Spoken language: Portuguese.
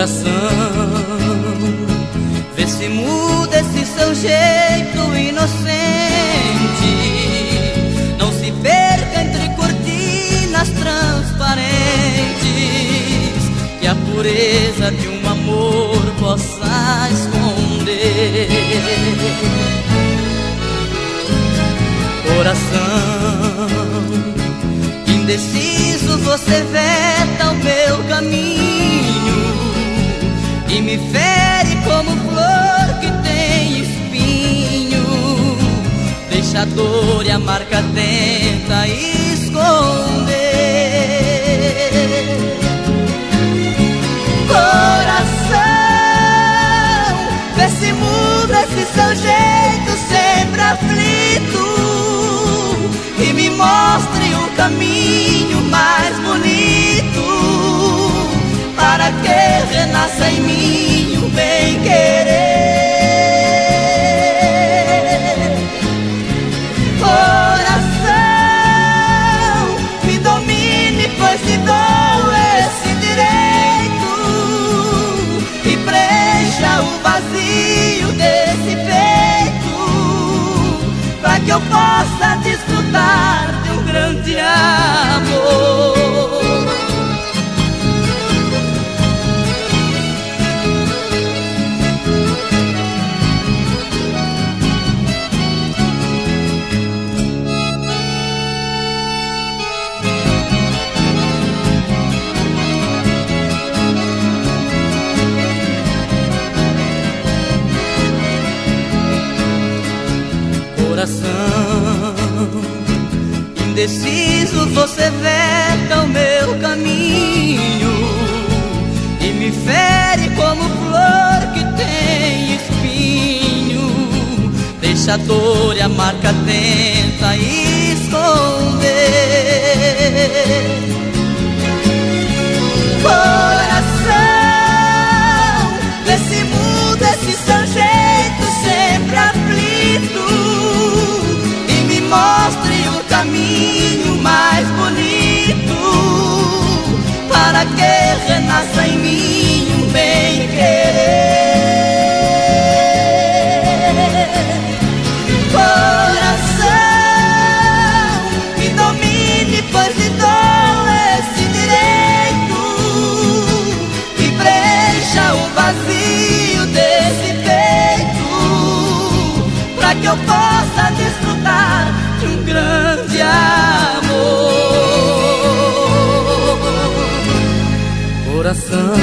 Coração, vê se muda esse seu jeito inocente. Não se perca entre cortinas transparentes, que a pureza de um amor possa esconder. Coração, indeciso, você veta Deixa a dor e a marca tenta esconder. Coração, vê se muda esse seu jeito sempre aflito. E me mostre o caminho mais bonito. Para que renasça em mim para que eu possa desfrutar Coração, indeciso, você veta o meu caminho e me fere como flor que tem espinho. Deixa a dor e a marca tenta esconder. Para Coração